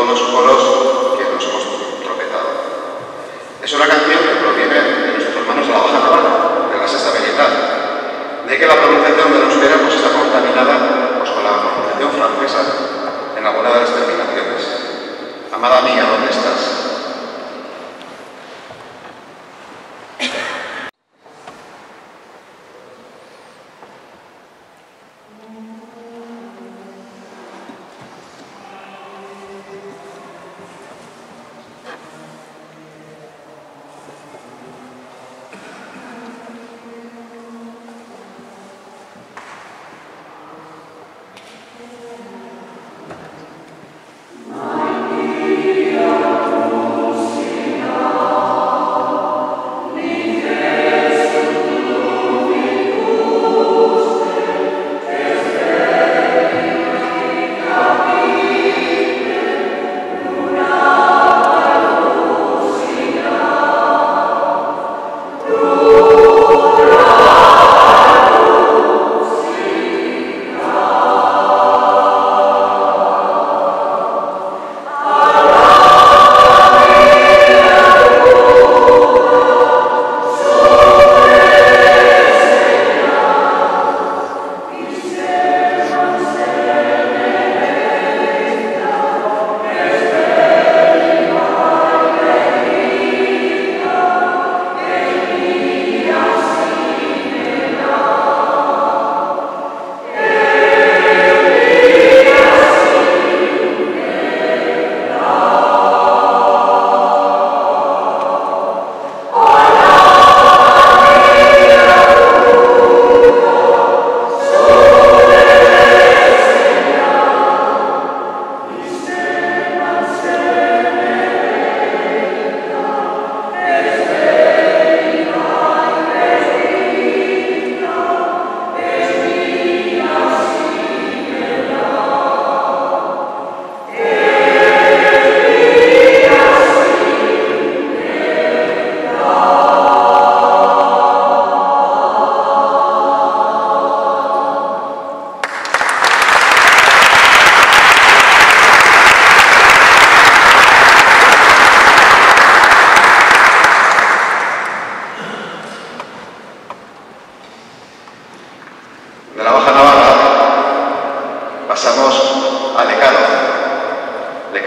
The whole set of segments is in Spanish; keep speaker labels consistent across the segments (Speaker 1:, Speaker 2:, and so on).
Speaker 1: todos los coros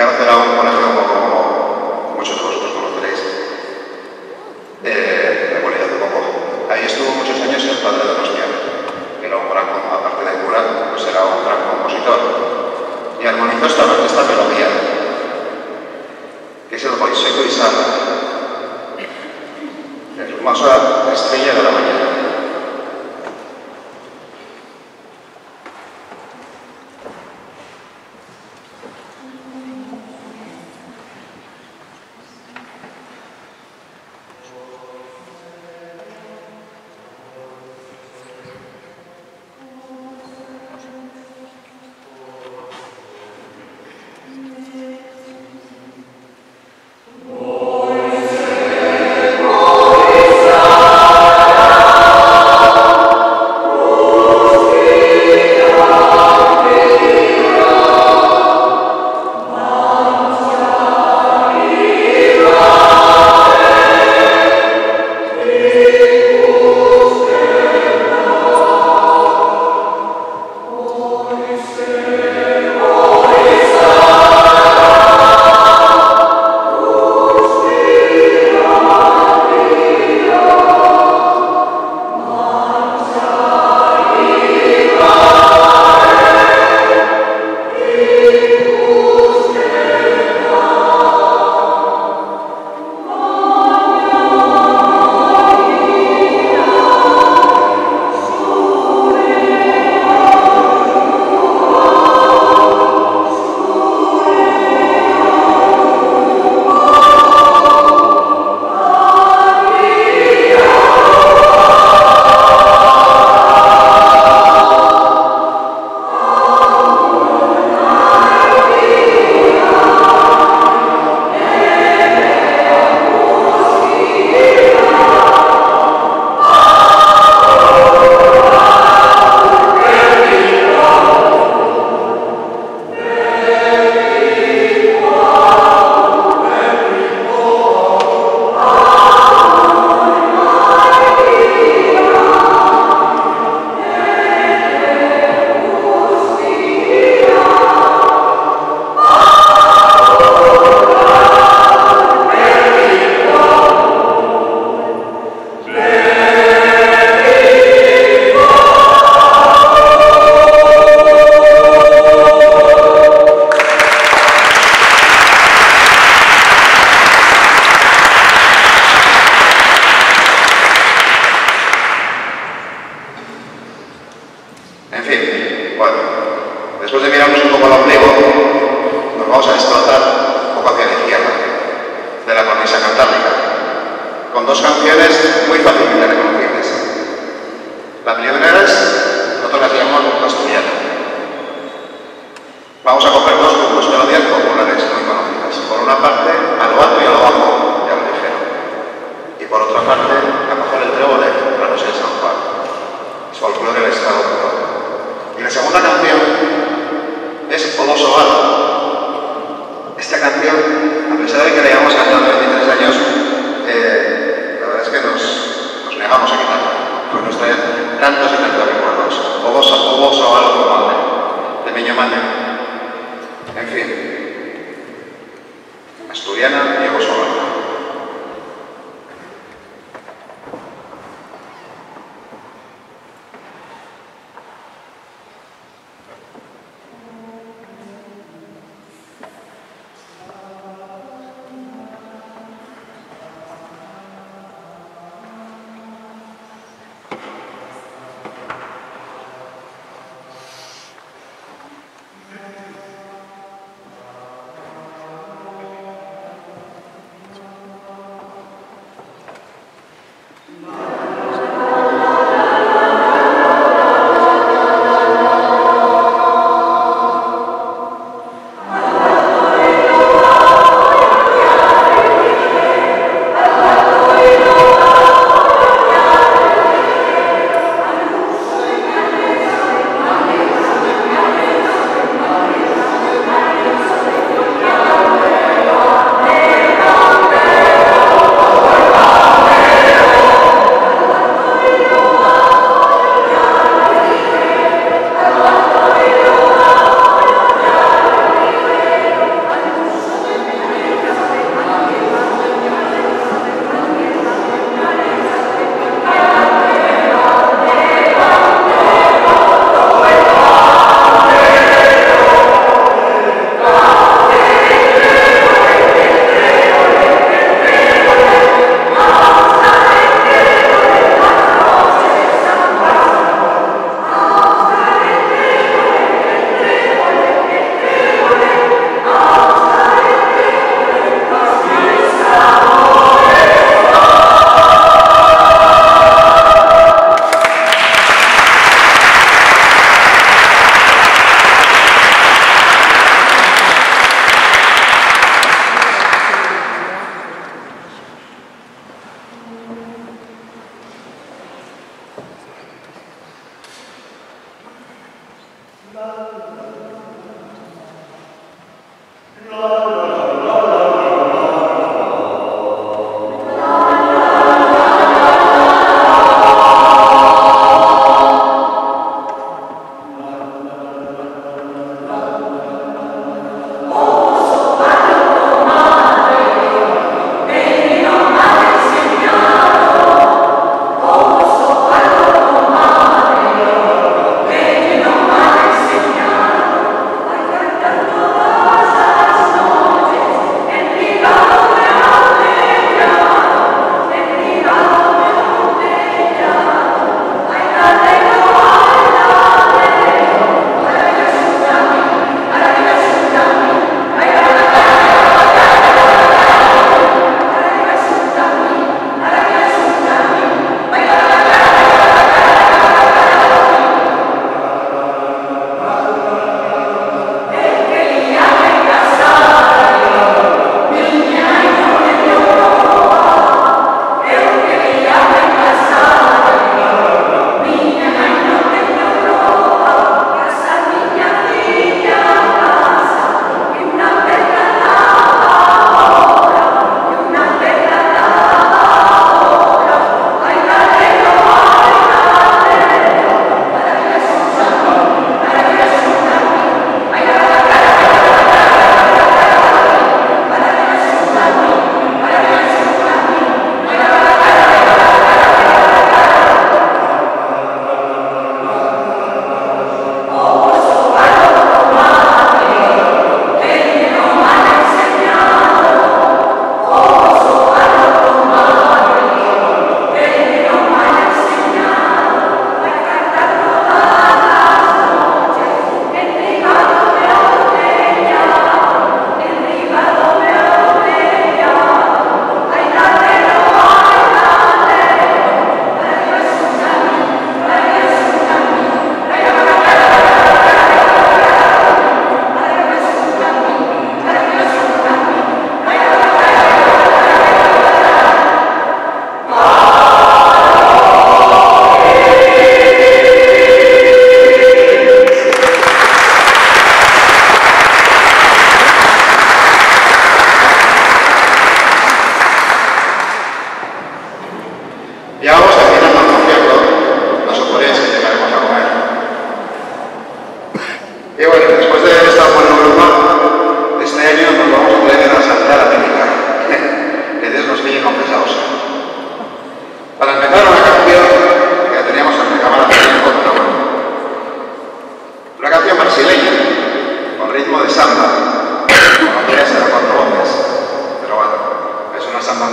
Speaker 1: cárcel a un colegio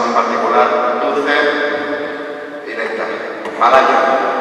Speaker 1: muy particular, dulce y lenta. Malaya.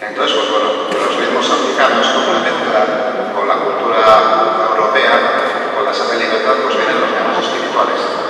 Speaker 1: Entonces, pues bueno, pues los mismos africanos con la mezcla, con la cultura europea, con la santa pues vienen los llanos espirituales.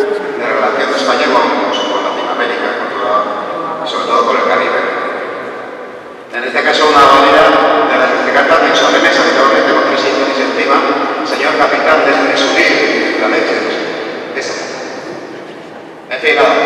Speaker 1: de relación de España con, con Latinoamérica, con toda, sobre todo con el Caribe. En este caso, una válida de las cartas de exámenes, habitualmente con tres índices encima, señor capitán, desde subir la leche. Esa. En fin, nada.